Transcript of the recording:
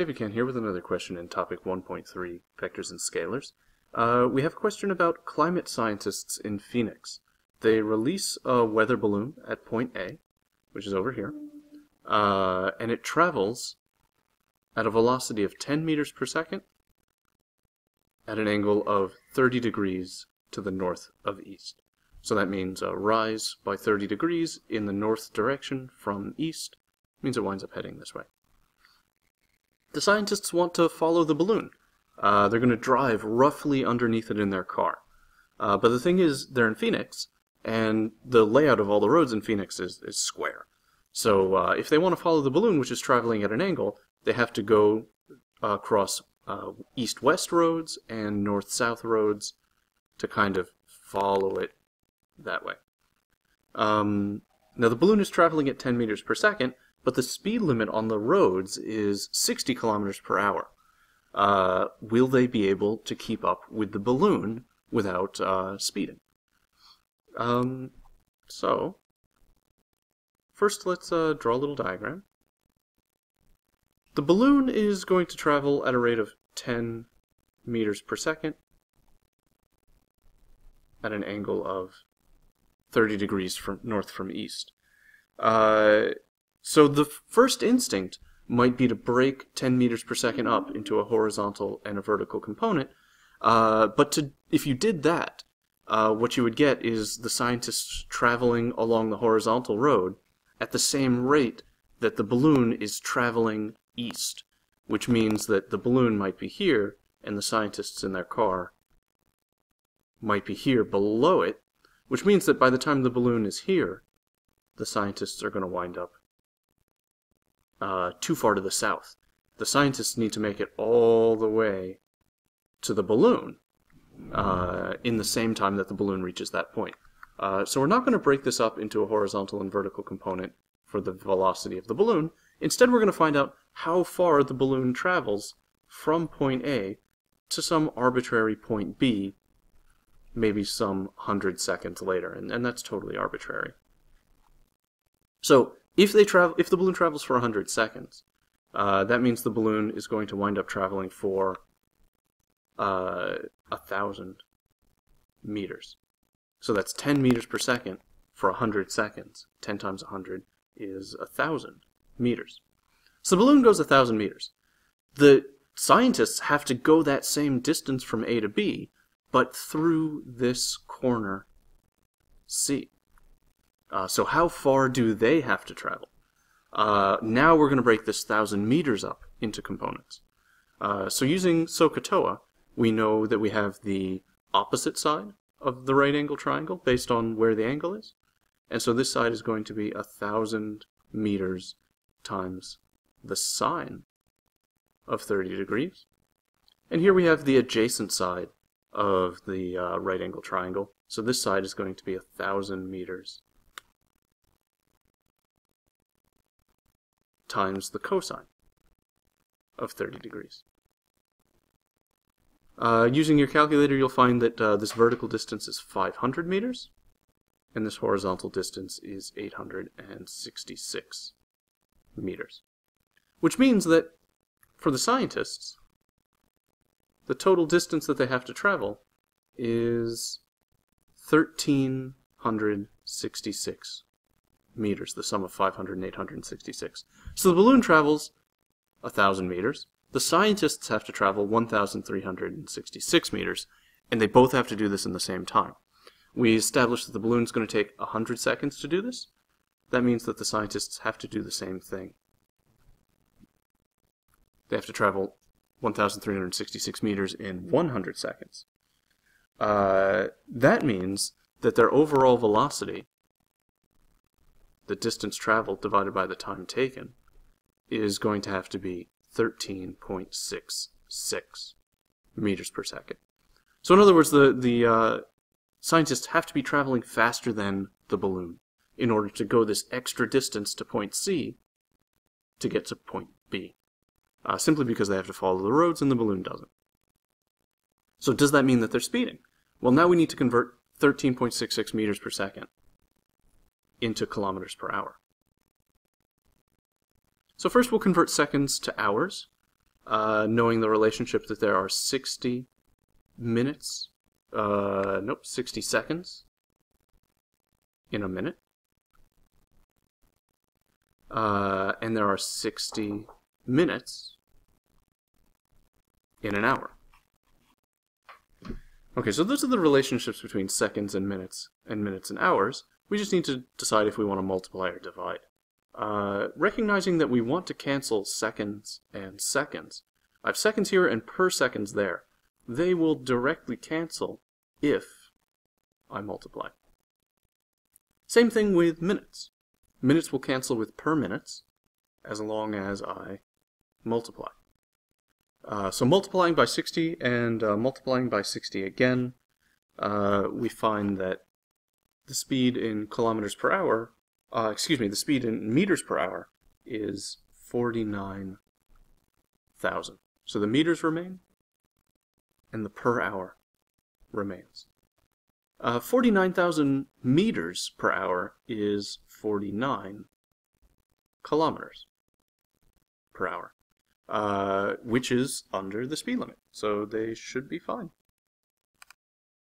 David Kann here with another question in topic 1.3, vectors and scalars. Uh, we have a question about climate scientists in Phoenix. They release a weather balloon at point A, which is over here, uh, and it travels at a velocity of 10 meters per second at an angle of 30 degrees to the north of east. So that means a rise by 30 degrees in the north direction from east means it winds up heading this way. The scientists want to follow the balloon. Uh, they're going to drive roughly underneath it in their car. Uh, but the thing is, they're in Phoenix, and the layout of all the roads in Phoenix is, is square. So uh, if they want to follow the balloon, which is traveling at an angle, they have to go across uh, east-west roads and north-south roads to kind of follow it that way. Um, now the balloon is traveling at 10 meters per second, but the speed limit on the roads is 60 kilometers per hour. Uh, will they be able to keep up with the balloon without uh, speeding? Um, so, first let's uh, draw a little diagram. The balloon is going to travel at a rate of 10 meters per second at an angle of 30 degrees from north from east. Uh, so the first instinct might be to break 10 meters per second up into a horizontal and a vertical component. Uh, but to, if you did that, uh, what you would get is the scientists traveling along the horizontal road at the same rate that the balloon is traveling east, which means that the balloon might be here and the scientists in their car might be here below it, which means that by the time the balloon is here, the scientists are going to wind up uh, too far to the south. The scientists need to make it all the way to the balloon uh, in the same time that the balloon reaches that point. Uh, so we're not going to break this up into a horizontal and vertical component for the velocity of the balloon. Instead, we're going to find out how far the balloon travels from point A to some arbitrary point B, maybe some hundred seconds later, and, and that's totally arbitrary. So if they travel, if the balloon travels for 100 seconds, uh, that means the balloon is going to wind up traveling for uh, a thousand meters. So that's 10 meters per second for 100 seconds. 10 times 100 is a thousand meters. So the balloon goes a thousand meters. The scientists have to go that same distance from A to B, but through this corner C. Uh, so how far do they have to travel? Uh, now we're going to break this 1,000 meters up into components. Uh, so using SOHCAHTOA, we know that we have the opposite side of the right angle triangle based on where the angle is. And so this side is going to be 1,000 meters times the sine of 30 degrees. And here we have the adjacent side of the uh, right angle triangle. So this side is going to be 1,000 meters times the cosine of 30 degrees. Uh, using your calculator, you'll find that uh, this vertical distance is 500 meters, and this horizontal distance is 866 meters. Which means that, for the scientists, the total distance that they have to travel is 1,366 meters, the sum of 500 and 866. So the balloon travels 1,000 meters. The scientists have to travel 1,366 meters, and they both have to do this in the same time. We established that the balloon is going to take 100 seconds to do this. That means that the scientists have to do the same thing. They have to travel 1,366 meters in 100 seconds. Uh, that means that their overall velocity the distance traveled divided by the time taken is going to have to be 13.66 meters per second. So in other words, the, the uh, scientists have to be traveling faster than the balloon in order to go this extra distance to point C to get to point B, uh, simply because they have to follow the roads and the balloon doesn't. So does that mean that they're speeding? Well, now we need to convert 13.66 meters per second into kilometers per hour. So first we'll convert seconds to hours. uh, knowing the relationship that there are 60 minutes, uh, nope, 60 seconds in a minute. Uh, and there are 60 minutes in an hour. Okay, so those are the relationships between seconds and minutes and minutes and hours. We just need to decide if we want to multiply or divide. Uh, recognizing that we want to cancel seconds and seconds. I have seconds here and per seconds there. They will directly cancel if I multiply. Same thing with minutes. Minutes will cancel with per minutes as long as I multiply. Uh, so multiplying by 60 and uh, multiplying by 60 again, uh, we find that the speed in kilometers per hour, uh, excuse me, the speed in meters per hour is 49,000. So the meters remain, and the per hour remains. Uh, 49,000 meters per hour is 49 kilometers per hour uh, which is under the speed limit. So they should be fine.